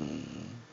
Mm.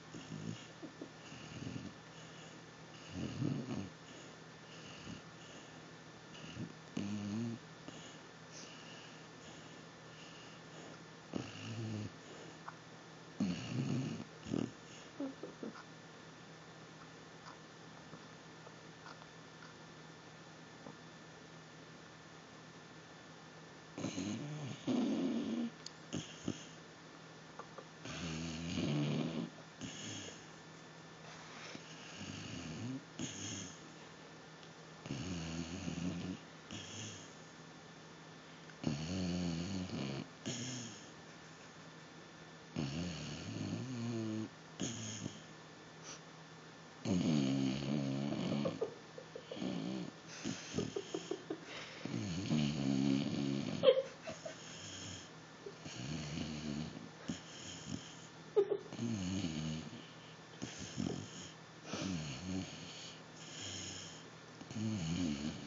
Mm-hmm.